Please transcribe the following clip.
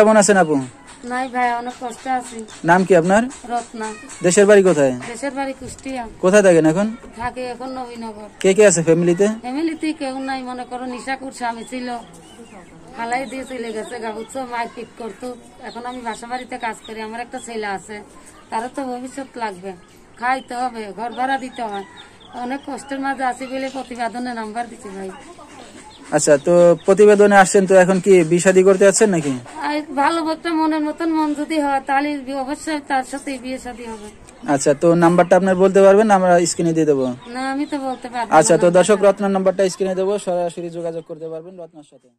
কেমন আছেন আপু? নাই ভাই অনেক কষ্ট আছি। নাম কি আপনার? রত্না। দেশের বাড়ি কোথায়? দেশের বাড়ি কুষ্টিয়া। কোথায় থাকেন এখন? থাকে এখন নবীনগর। কে কে আছে ফ্যামিলিতে ফ্যামিলিতে কেউ নাই মনে করো নিশাকুর স্বামী ছিল। ফালাই দিয়ে চলে গেছে গাবুচ্ছ মারপিট করতো। এখন আমি বাসা বাড়িতে কাজ করি আমার একটা ছেলে আছে। তারও তো ভবিষ্যৎ লাগবে। খাইতে হবে ঘর ভাড়া দিতে হয়। অনেক কষ্টের মাঝে আছি বলে প্রতিবেদনে নাম্বার দিচ্ছি ভাই। আচ্ছা তো প্রতিবেদনে আসছেন তো এখন কি বিষাদি করতে যাচ্ছেন নাকি? ভালো একটা মনের মতন মন যদি হয় তাহলে অবশ্যই তার সাথে বিয়ে শাদী হবে। আচ্ছা তো নাম্বারটা আপনার বলতে পারবেন? আমরা স্ক্রিনে দিয়ে দেবো। না আমি তো বলতে পারব আচ্ছা তো দর্শক রত্নার নাম্বারটা স্ক্রিনে দেবো। সরাসরি যোগাযোগ করতে পারবেন রত্নার সাথে।